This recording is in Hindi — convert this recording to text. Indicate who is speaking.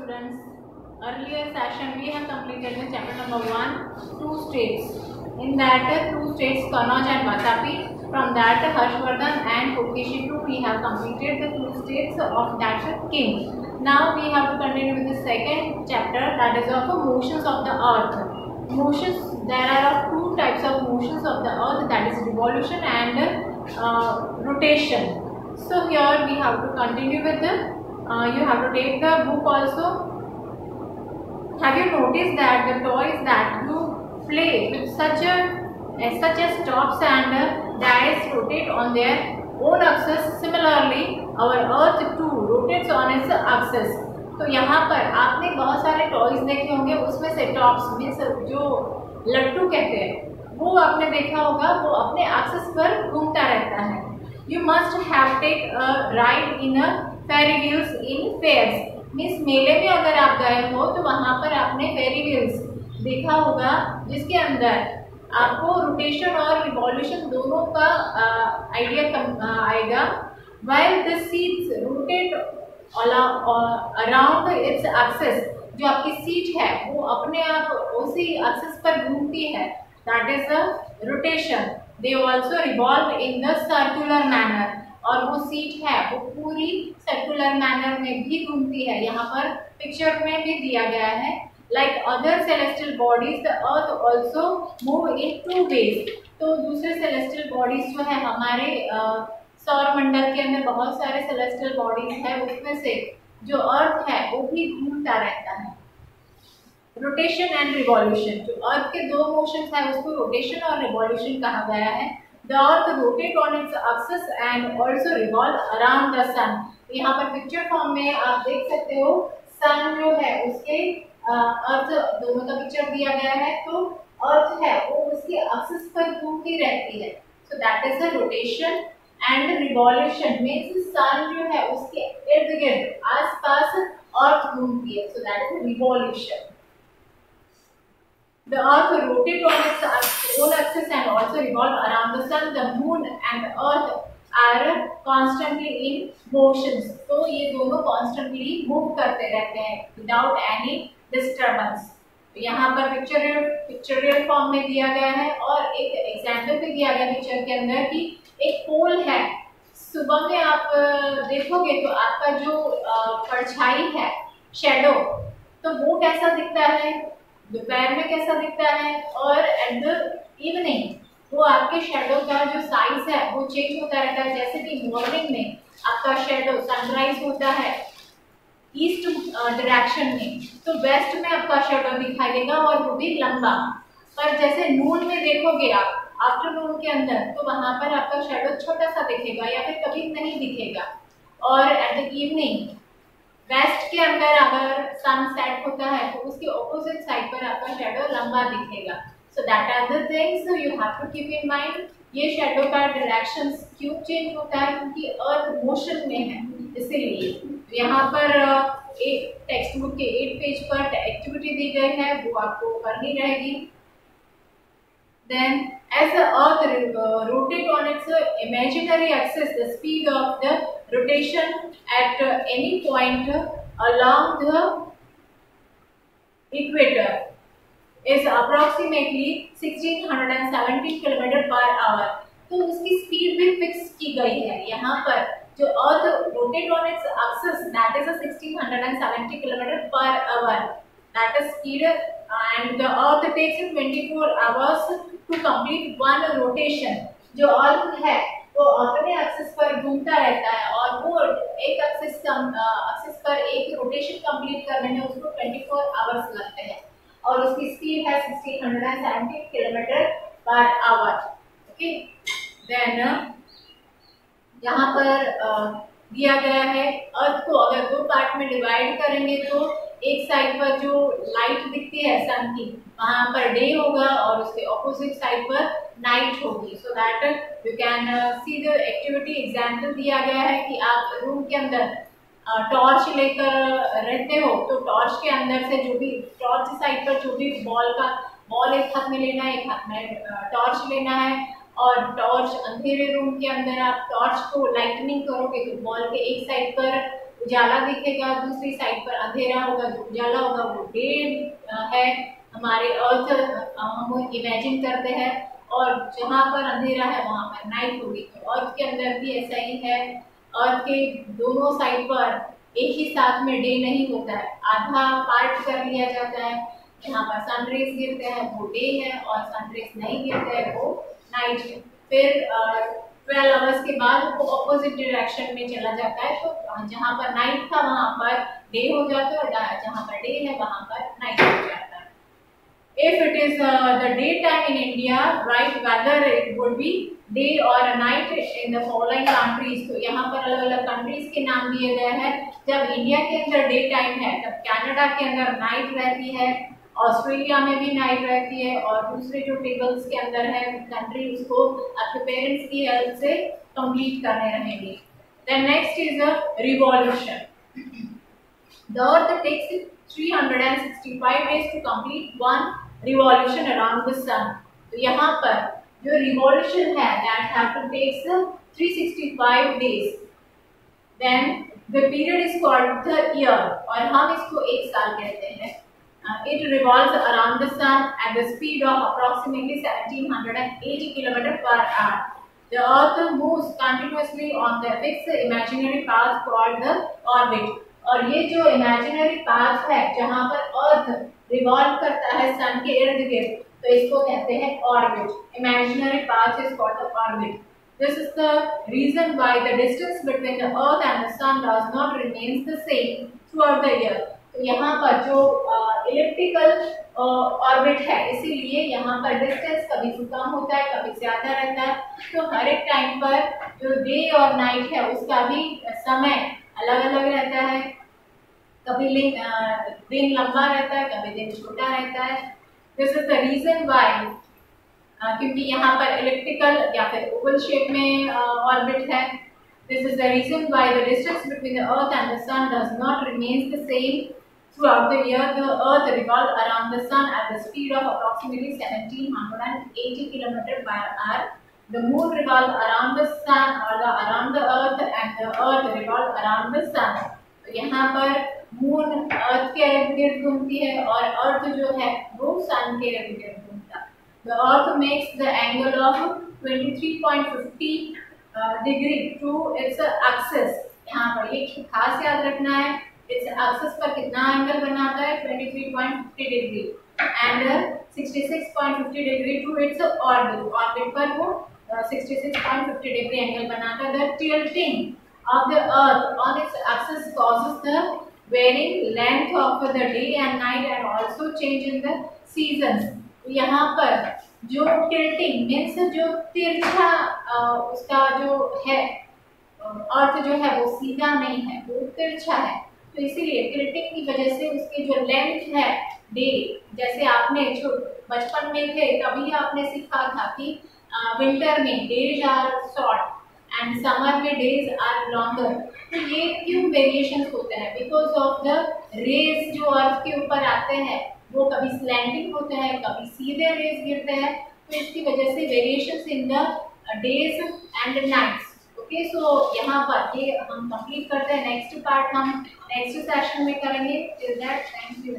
Speaker 1: students. Earlier session we have completed the chapter number one, two states. In that two states, Kanauj and Vatapi. From that, Harshvardhan and Pukeshitu, we have completed the two states of that king. Now we have to continue with the second chapter that is of motions of the earth. Motions, there are two types of motions of the earth that is revolution and uh, rotation. So here we have to continue with the, uh, you have to take the book also have you noticed that the toys that you play with such a as such as tops and uh, dice rotate on their own axis similarly our earth too rotates on its axis तो यहाँ पर आपने बहुत सारे टॉयज देखे होंगे उसमें से टॉप्स मीन्स जो लट्टू कहते हैं वो आपने देखा होगा वो अपने एक्सेस पर घूमता रहता है you must have take ride in ferry in fairs means मेले में अगर आप गए हो तो वहाँ पर आपने फेरी देखा होगा, जिसके अंदर आपको रोटेशन और रिवॉल्यूशन दोनों का आइडिया आएगा। While the seats rotate around its axis जो आपकी सीट है, वो अपने आप उसी एक्सेस पर घूमती है। That is the rotation they also revolve in the circular manner और वो सीट है, वो पूरी सर्कुलर मैनर में भी घूमती है। यहाँ पर पिक्चर में भी दिया गया है। Like other celestial bodies the earth also move in two ways तो दूसरे सेलेस्टियल बॉडीज जो है, हमारे सौर मंडल के अंदर बहुत सारे सेलेस्टियल बॉडीज है, उसमें से जो अर्थ है, वो भी घूमता रहता है। रोटेशन एंड रिवॉल्यूशन जो अर्थ के दो मोशन है, उसको रोटेशन और रिवॉल्यूशन कहा गया है। The earth rotate on its axis and also revolve around the sun. यहाँ पर पिक्चर फॉर्म में आप देख सकते हो सन जो है उसके अर्थ दोनों का पिक्चर दिया गया है तो अर्थ है वो उसके एक्सिस पर घूमती रहती है। So that is the rotation and revolution means sun जो है उसके इर्द गिर्द आस पास अर्थ घूमती है। So that is revolution The earth rotates on its own axis and also revolve around the sun. The moon and the earth are constantly in motions. तो ये दोनों constantly move करते रहते हैं without any disturbance. तो यहाँ पर पिक्चर पिक्चरियल फॉर्म में दिया गया है और एक एग्ज़ाम्पल भी दिया गया पिक्चर के अंदर कि एक पोल है सुबह में आप देखोगे तो आपका जो परछाई है शेडो तो वो कैसा दिखता है दोपहर में कैसा दिखता है? और एट द इवनिंग वो आपके शेडो का जो साइज़ है, वो चेंज होता रहता है। जैसे कि मॉर्निंग में आपका शेडो सनराइज होता है ईस्ट डायरेक्शन में तो वेस्ट में आपका शेडो दिखाई देगा और वो भी लंबा। पर जैसे नून में देखोगे आप आफ्टरनून के अंदर तो वहाँ पर आपका शेडो छोटा सा दिखेगा या फिर कभी नहीं दिखेगा। और एट द इवनिंग वेस्ट के अंदर अगर सन सेट होता है तो उसके ऑपोजिट साइड पर आपका शेडो लंबा दिखेगा। So that are the things you have to keep in mind ये शेडो का डायरेक्शन क्यों चेंज होता है? क्योंकि अर्थ मोशन में है। इसीलिए यहाँ पर एक टेक्स्ट बुक के एट पेज पर एक्टिविटी दी गई है, वो आपको करनी रहेगी। Then, as the Earth uh, rotates on its uh, imaginary axis, the speed of the rotation at uh, any point along the equator is approximately 1670 km per hour. तो उसकी स्पीड भी फिक्स की गई है यहाँ पर जो earth rotate on its axis that is 1670 km per hour that is speed and the earth takes 24 hours to complete one rotation, जो अर्थ है, वो अपने एक्सिस पर घूमता रहता है और वो एक एक्सिस एक्सिस पर एक रोटेशन कंप्लीट करने में उसको 24 आवर्स लगते हैं। और उसकी स्पीड है 1670 kilometre per hour okay then यहाँ पर दिया गया है अर्थ को अगर दो पार्ट में डिवाइड करेंगे तो एक साइड पर जो लाइट दिखती है सन की वहाँ पर डे होगा और उसके ऑपोजिट साइड पर नाइट होगी. So that you can see the activity example दिया गया है कि आप रूम के अंदर टॉर्च uh, लेकर रहते हो तो टॉर्च के अंदर से जो भी टॉर्च साइड पर जो भी बॉल का बॉल एक हाथ में लेना है एक हाथ में टॉर्च uh, लेना है. और टॉर्च अंधेरे रूम के अंदर आप टॉर्च को लाइटनिंग करोगे तो बॉल के एक साइड पर उजाला दिखेगा दूसरी साइड पर अंधेरा होगा जो उजाला होगा. वो डे है. हमारे अर्थ हम इमेजिन करते हैं और जहाँ पर अंधेरा है, वहाँ पर नाइट होगी। अर्थ के अंदर भी ऐसा ही है। अर्थ के दोनों साइड पर एक ही साथ में डे नहीं होता है। आधा पार्ट कर लिया जाता है। जहाँ पर सनरेज गिरते हैं, वो डे है और सनरेज नहीं गिरते हैं, वो नाइट है। फिर ट्वेल्व आवर्स के बाद वो अपोजिट डायरेक्शन में चला जाता है। तो जहाँ पर नाइट था, वहाँ पर डे हो जाता है और जहाँ पर डे है, वहाँ पर नाइट हो जाता है। If it is uh, the daytime in India, right, whether it would be day or night in the following countries. तो यहाँ पर अलग अलग कंट्रीज़ के नाम दिए गए हैं। जब इंडिया के अंदर डे टाइम है तब कनाडा के अंदर नाइट रहती है ऑस्ट्रेलिया में भी नाइट रहती है और दूसरे जो टेबल्स के अंदर है कंट्री उसको आपके पेरेंट्स की हेल्प से कंप्लीट करने रहेंगे। Then next is a revolution The Earth takes 365 days to complete. One revolution around the sun. तो यहाँ पर जो revolution है have to takes 365 days. Then the period is called the year और हम इसको एक साल कहते हैं Uh, it revolves around the sun at the speed of approximately 1780 km per hour. The earth moves continuously on the fixed imaginary path called the orbit. और ये जो इमेजिनरी पाथ है जहाँ पर अर्थ रिवॉल्व करता है सन के इर्द गिर्द तो इसको कहते हैं orbit imaginary path is called the orbit This is the reason why the distance between the earth and the sun does not remain the same throughout the year. तो यहाँ पर जो इलेक्ट्रिकल ऑर्बिट है, इसीलिए यहाँ पर डिस्टेंस कभी कम होता है, कभी ज़्यादा रहता है। तो हर एक टाइम पर जो डे और नाइट है, उसका भी समय अलग अलग रहता है। कभी दिन लंबा रहता है कभी दिन छोटा रहता है this is the reason why क्योंकि यहाँ पर इलेक्ट्रिकल या फिर ओवल शेप में ऑर्बिट है this is the reason why the distance between the earth and the sun does not remains the same Throughout the year, the Earth revolves around the Sun at the speed of approximately 1780 km by hour. The Moon revolves around the Sun or the, around the Earth and the Earth revolves around the Sun. तो यहाँ पर मून अर्थ के इर्द गिर्द घूमती है और अर्थ जो है वो सन के इर्द गिर्द घूमता the earth makes the angle of 23.50 degree to its axis यहाँ पर ये खास याद रखना है इस एक्सिस पर कितना एंगल बनाता है? 23.50 degree and 66.50 degree to its orbit orbit पर वो uh, 66.50 डिग्री एंगल बनाता है। The tilting of the earth on its axis causes the varying length of the day and night and also change in the seasons. यहाँ पर जो टिल्टिंग मीन्स जो तिरछा उसका जो है, अर्थ जो है वो सीधा नहीं है, वो तिरछा है। तो इसीलिए टिल्टिंग की वजह से उसकी जो लेंथ है डे जैसे आपने जो बचपन में थे, तभी आपने सीखा था कि विंटर में days are short and summer में डेज़ आर लॉन्गर तो ये क्यों वेरिएशन होते हैं? बिकॉज़ ऑफ़ द रेज जो अर्थ के ऊपर आते हैं, वो कभी स्लैंडिंग होते हैं, कभी सीधे रेज गिरते हैं। तो इसकी वजह से variation in the days and nights okay so यहाँ पर ये हम कंप्लीट करते हैं। नेक्स्ट पार्ट हम नेक्स्ट सेशन में करेंगे। Thank you